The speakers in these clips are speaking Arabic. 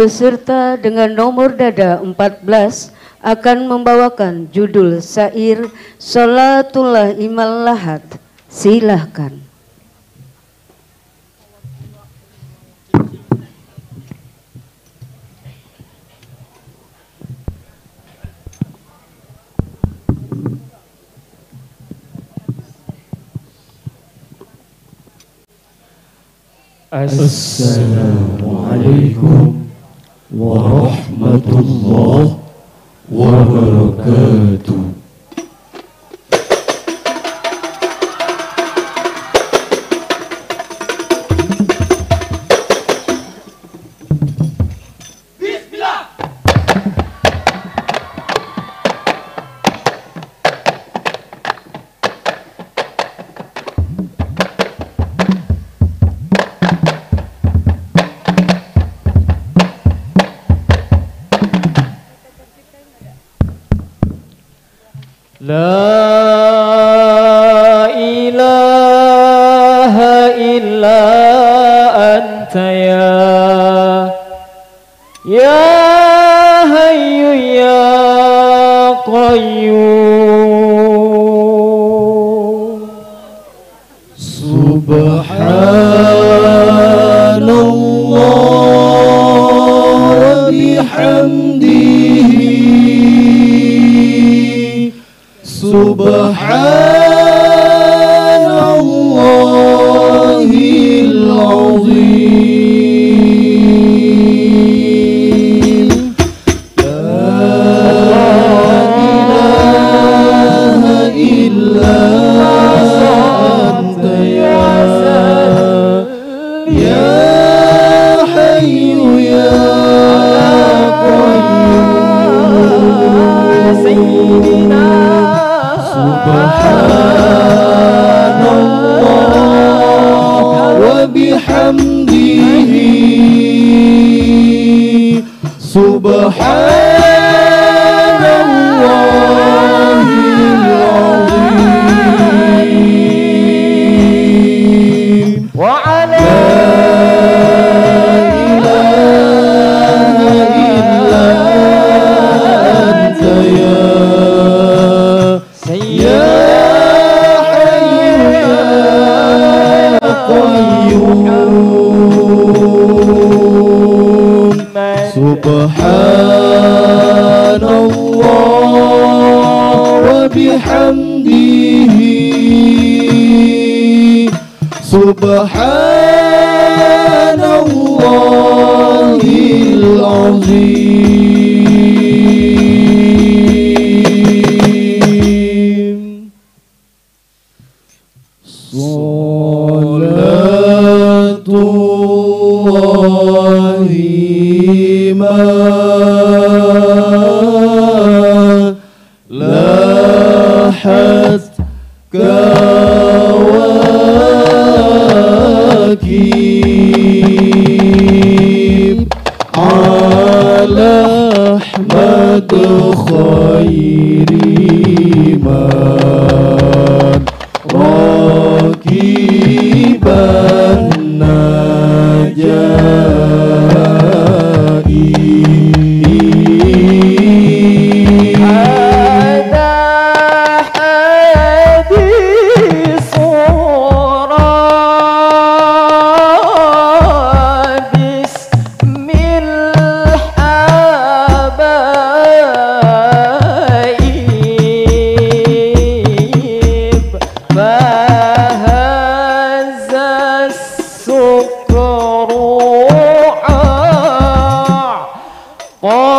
Peserta dengan nomor dada 14 akan membawakan judul syair Salatullah Imal Lahat. Silahkan. Assalamualaikum ورحمة الله وبركاته. love. وبحمده وبحمده سبحان الله العظيم. أحمد خير من راكب السكر طاف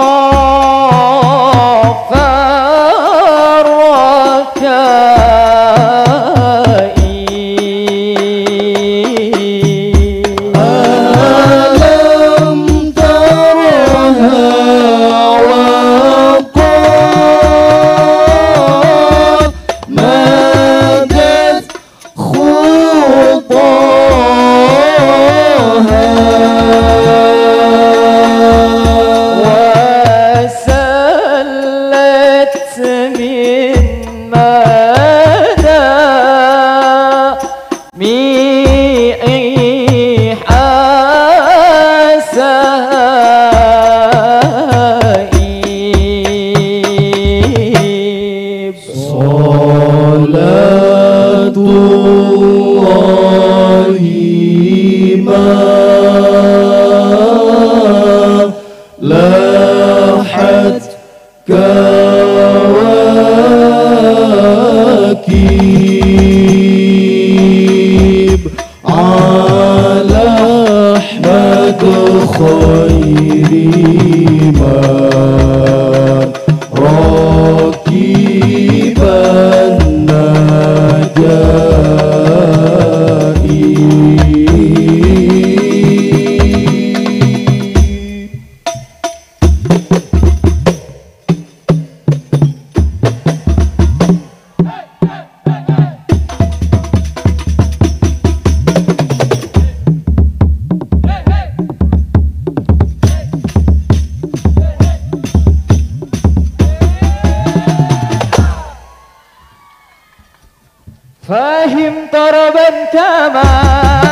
فاهم طربا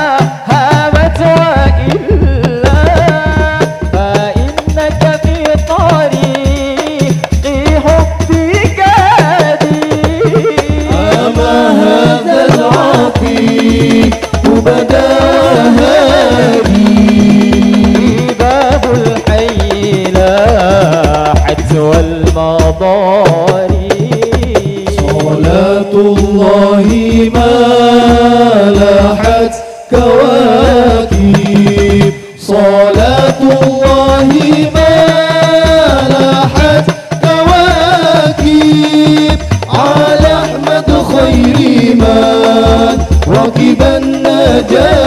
صلاة الله ما لاحت كواكب. صلاة الله ما لاحت كواكب. على أحمد خير من ركب النجائب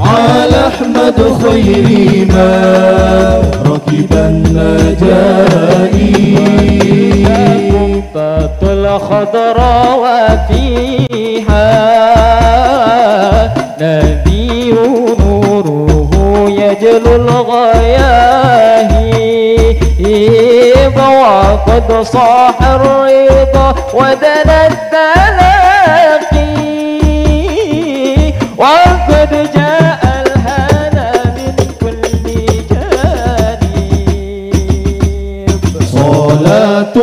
على أحمد خير من ركب النجائب الخضراء وفيها نبي نوره يجلو الغياهب وقد صاح الرضا ودنا التلاقي. وقد جاء الهنا من كل جانب. صلاة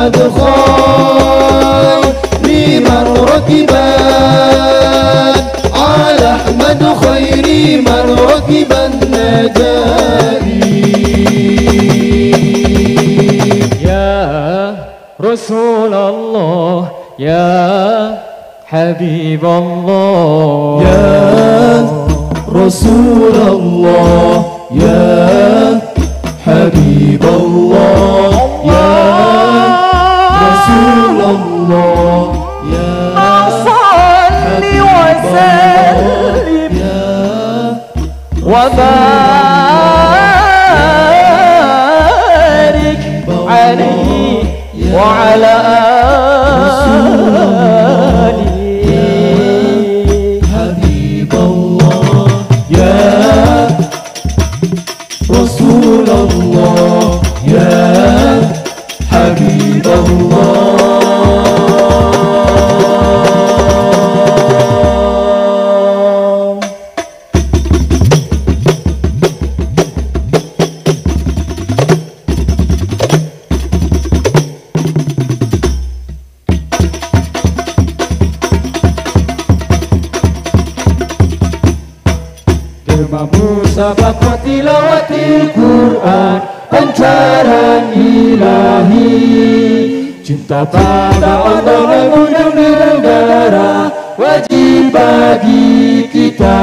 أحمد خير من ركبان على أحمد خير من ركب النجائب يا رسول الله يا حبيب الله. يا رسول الله يا حبيب الله. يا رسول الله. يا صل وسلم. وبارك عليه وعلى آله. حبيب الله. Dermamu sabak tilawatil Quran Pancaran ilahi. Cinta pada Allah dan undang di negara Wajib bagi kita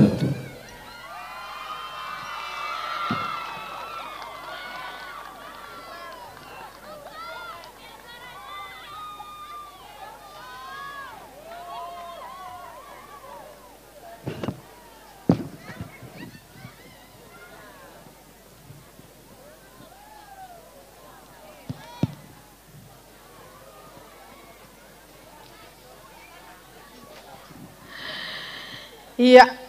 Yeah.